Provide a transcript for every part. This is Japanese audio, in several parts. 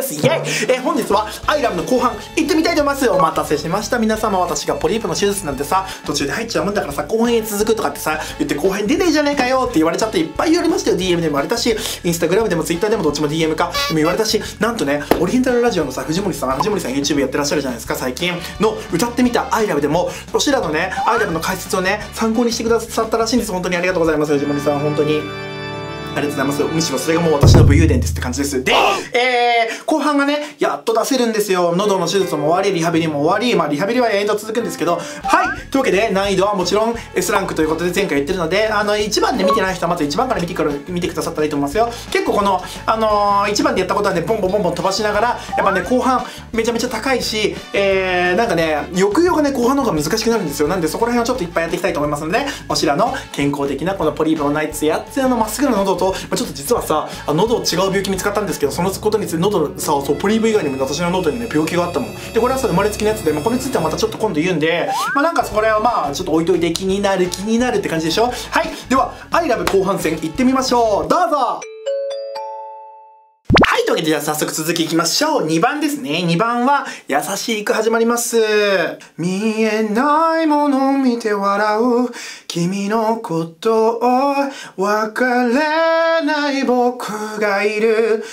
です。イエイ。えー、本日はアイラブの後半行ってみたいと思いますお待たせしました。皆様私がポリープの手術なんてさ途中で入っちゃうもんだからさ後半へ続くとかってさ言って後半に出ねえじゃねえかよって言われちゃっていっぱい言われましたよ。DM でも言われたしインスタグラムでも Twitter でもどっちも DM かでも言われたしなんとねオリエンタルラジオのさ藤森さん藤森さん YouTube やってらっしゃるじゃないですか最近の歌ってみたアイラブでもロシラのねアイラブの解説をね参考にしてくださったらしいんです。本当にありがとうございます藤森さん。本当に。ありがとうございます。むしろそれがもう私の武勇伝ですって感じです。で、えー、後半がね、やっと出せるんですよ。喉の手術も終わり、リハビリも終わり、まあリハビリは延々と続くんですけど、はいというわけで難易度はもちろん S ランクということで前回言ってるので、あの、1番で見てない人はまず1番から見てから見てくださったらいいと思いますよ。結構この、あのー、1番でやったことはね、ボンボンボンボン飛ばしながら、やっぱね、後半めちゃめちゃ高いし、えー、なんかね、抑揚がね、後半の方が難しくなるんですよ。なんでそこら辺をちょっといっぱいやっていきたいと思いますので、おしらの健康的なこのポリープのないツヤツヤのまっすぐな喉と、まあ、ちょっと実はさあ喉違う病気見つかったんですけどそのことについて喉さそうポリーブ以外にも私の喉にね病気があったもん。でこれはさ生まれつきのやつで、まあ、これについてはまたちょっと今度言うんでまあなんかそれはまあちょっと置いといて気になる気になるって感じでしょ？はい。では「アイラブ後半戦いってみましょう。どうぞ、けでじゃあ早速続きいきましょう。2番ですね。2番は、優しく始まります。見えないものを見て笑う。君のことを分からない僕がいる。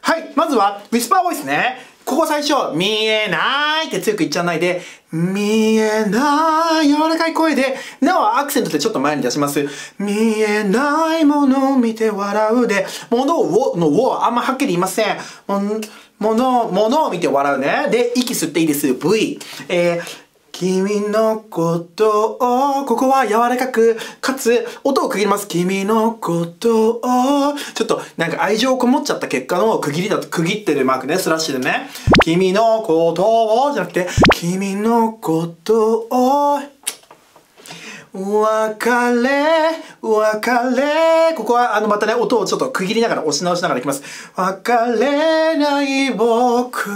はい、まずは、ウィスパーボイスね。ここ最初、見えないって強く言っちゃわないで、見えない柔らかい声で、なおアクセントでちょっと前に出します。見えないものを見て笑うで、ものを、のをあんまはっきり言いません。もの、ものを見て笑うね。で、息吸っていいです。V。えー君のことを、ここは柔らかく、かつ、音を区切ります。君のことを、ちょっと、なんか愛情こもっちゃった結果の区切りだと、区切ってるマークね、スラッシュでね。君のことを、じゃなくて、君のことを、別れ、別れ。ここは、あの、またね、音をちょっと区切りながら、押し直しながらいきます。別れない僕。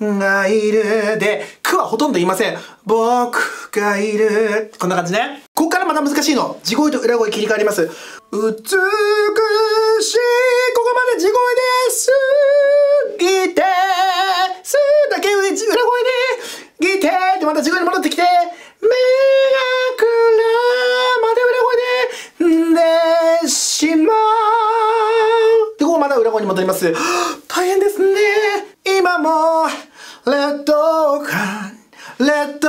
がいる。で、くはほとんど言いません。僕がいる。こんな感じね。ここからまた難しいの。地声と裏声切り替わります。美しい。ここまで地声です。ギテすだけ裏声で、ギテでまた地声に戻ってきて、目がくらまで裏声で、でしまう。で、ここまた裏声に戻ります。大変ですね。今も、劣等感、劣等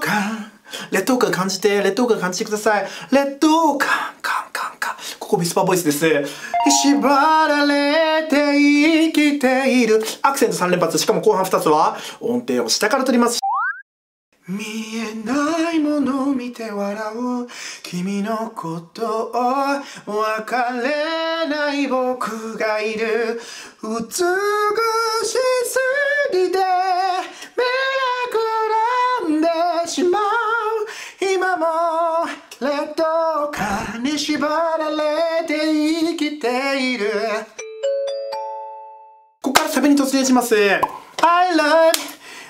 感、劣等感感じて、劣等感感じてください。劣等感、カンカンカン。ここビスパーボイスです。縛られて生きている。アクセント3連発、しかも後半2つは音程を下から取ります。見えないものを見て笑う。君のことを別れない僕がいる。美しすぎて目がくらんでしまう。今も劣等感に縛られて生きている。ここからサビに突入します。I love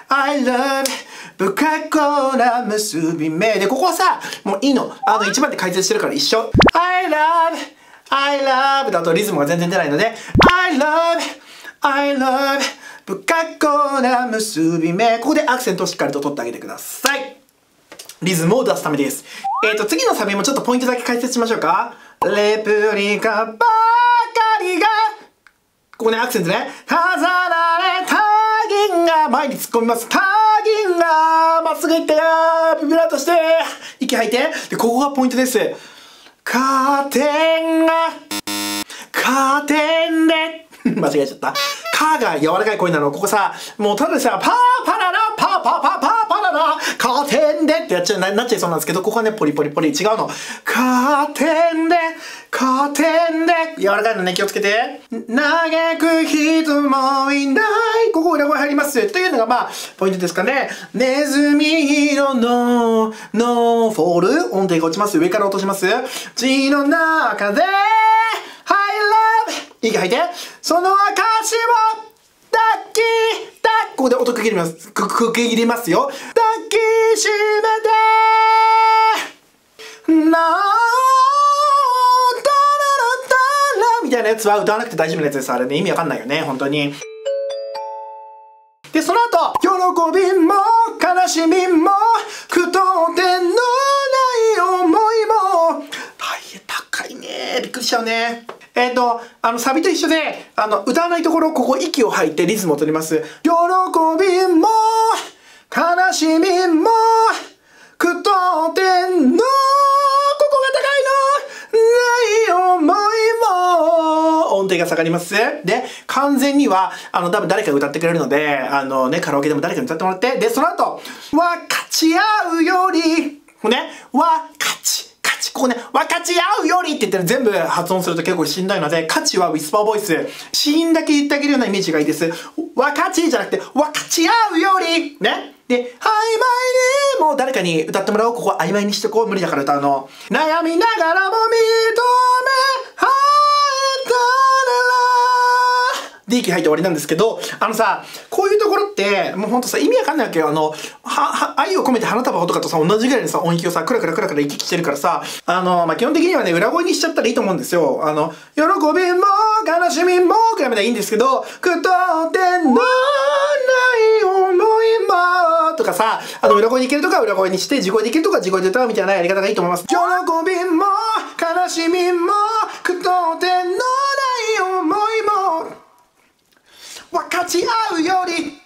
I love 不格好な結び目で、ここはさ、もういいの。あの、一番で解説してるから一緒。I love, I love だとリズムが全然出ないので、I love, I love 不格好な結び目。ここでアクセントをしっかりと取ってあげてください。リズムを出すためです。えっ、ー、と、次のサビもちょっとポイントだけ解説しましょうか。レプリカばかりが、ここね、アクセントね。飾られた銀が前に突っ込みます。銀がまっすぐ行ってビブラートして息吐いて。でここがポイントです。カーテンがカーテンで。間違えちゃった。カーが柔らかい声なの。ここさもうただでさパーパララパーパーパーパーパララ。カーテンでってやっちゃななっちゃいそうなんですけどここはねポリポリポリ。違うの。カーテンで。カーテンで。柔らかいのね気をつけて。嘆く人もいない。ここ裏声入りますというのがまあポイントですかね。ネズミ色ののフォール。音程が落ちます。上から落とします。血の中で I love 息吐いて。その証を抱き抱ここで音区切ります。く区切りますよ。抱きしめて。なたいなやつは歌わなくて大丈夫なやつです。あれね、意味わかんないよね、本当に。で、その後、喜びも悲しみも苦闘てのない思いも大変高いね。びっくりしちゃうね。えっ、ー、と、あの、サビと一緒で、あの、歌わないところ、ここ息を吐いてリズムを取ります。喜びもります？で、完全には、あの、多分誰かが歌ってくれるので、あのね、カラオケでも誰かに歌ってもらって、で、その後、分かち合うより、ね、分かちち、ここね、分かち合うよりって言ったら全部発音すると結構しんどいので、価値はウィスパーボイス。死因だけ言ってあげるようなイメージがいいです。分かちじゃなくて、分かち合うよりね。で、曖昧にもう誰かに歌ってもらおう。ここ曖昧にしてこう。無理だから歌うの。悩みながらも認めはえたで息吐いて終わりなんですけど、あのさ、こういうところって、もうほんとさ、意味わかんないわけよ。あの、は、は、愛を込めて花束をとかとさ、同じぐらいのさ、音域をさ、クラクラクラクラ行き来してるからさ、あの、まあ、基本的にはね、裏声にしちゃったらいいと思うんですよ。あの、喜びも、悲しみも、くらいまでいいんですけど、くとってのない思いも、とかさ、あの、裏声に行けるとか裏声にして、地声でいけるとか地声で歌うみたいなやり方がいいと思います。喜びも、悲しみも、くとってのない思いも、分かち合うより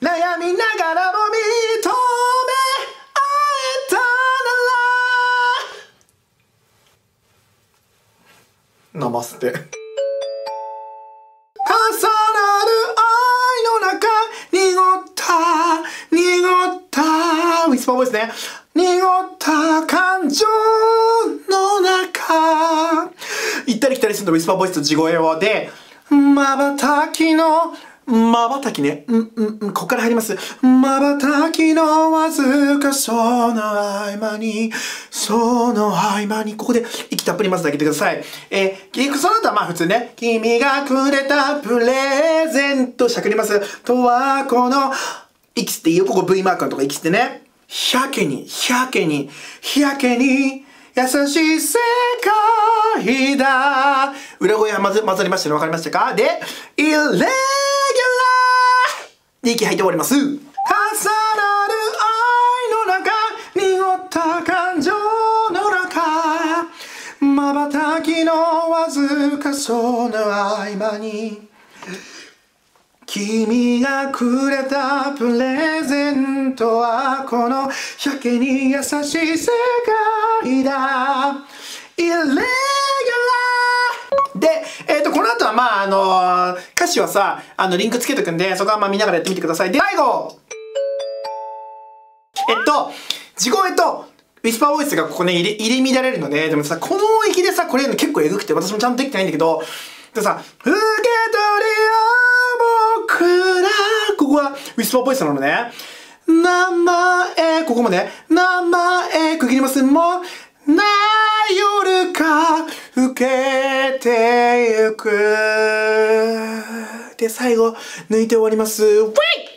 悩みながらも認め合えたなら。ナマステ重なる愛の中濁った濁ったウィスパーボイスね。濁った感情の中。行ったり来たりするのウィスパーボイスと地声をで瞬きの瞬きね。うん、うん、うん、ここから入ります。瞬きのわずかその合間に、その合間に、ここで息たっぷりまずだけてください。えー、その後はまあ普通ね、君がくれたプレゼントしゃくります。とは、この、息っていいよ、ここ V マークのとこ息ってね。ひゃけに、ひゃけに、ひやけに、優しい世界だ。裏声は混ざ混ざりましたね。わかりましたか？で、イレギュラー。で息吐いて終わります。重なる愛の中、濁った感情の中、瞬きのわずかその合間に、君がくれたプレゼントはこのやけに優しい世界だ。イレギュラーで、えっ、ー、と、この後はまあ、あのー、歌詞はさ、あの、リンクつけとくんで、そこはまあ見ながらやってみてください。で、最後。えっと、地声と、ウィスパーボイスがここね、入れ、入れ乱れるので、でもさ、この域でさ、これ結構エグくて、私もちゃんとできてないんだけど、でさ、受け取り僕ら、ここはウィスパーボイスなのね。名前、ここまで、名前、区切ります。もう、な夜か、受けてゆく。で、最後、抜いて終わります。ウェイ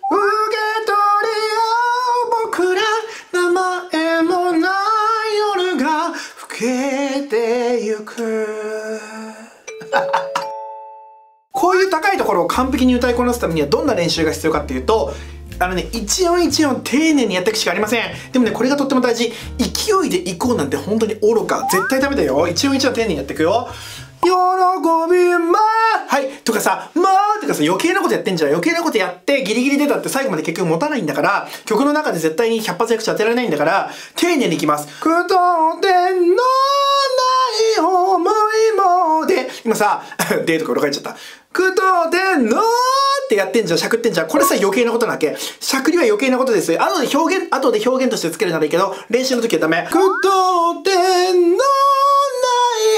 完璧に歌いこなすためにはどんな練習が必要かっていうとあのね、一音一音丁寧にやっていくしかありません。でもね、これがとっても大事。勢いで行こうなんて本当に愚か。絶対ダメだよ。一音一音丁寧にやっていくよ。喜びまーはいとかさ、まーとかさ、余計なことやってんじゃん。余計なことやってギリギリ出たって最後まで結局持たないんだから、曲の中で絶対に100発100中当てられないんだから、丁寧にいきます。くとでんのな思いもで、今さ、デーとか裏返っちゃった。くとでんのってやってんじゃん、しゃくってんじゃん。これさ、余計なことなわけ。しゃくりは余計なことです。後で表現、後で表現としてつけるならいいけど、練習の時はダメ。くとでんのな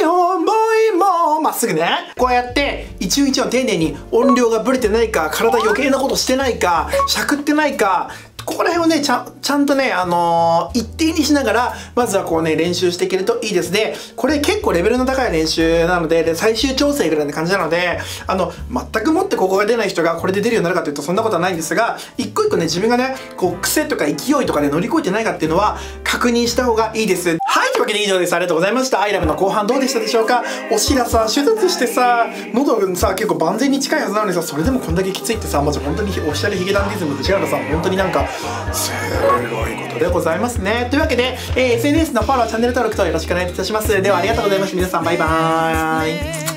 い思いも、まっすぐね。こうやって、一音一音丁寧に音量がブレてないか、体余計なことしてないか、しゃくってないか、ここら辺をね、ちゃちゃんとね、あのー、一定にしながら、まずはこうね、練習していけるといいですね。これ結構レベルの高い練習なので、で、最終調整ぐらいな感じなので、あの、全くもってここが出ない人がこれで出るようになるかというとそんなことはないんですが、一個一個ね、自分がね、こう、癖とか勢いとかね、乗り越えてないかっていうのは確認した方がいいです。はい、わけで以上です。ありがとうございました。アイラブの後半どうでしたでしょうか？おしらさ手術してさ喉がさ結構万全に近いはずなのにさそれでもこんだけきついってさまず本当にオフィシャルヒゲダンディズムと千原さん本当になんかすごいことでございますね。というわけで、えー、SNS のフォローチャンネル登録とよろしくお願いいたします。ではありがとうございました皆さんバイバーイ。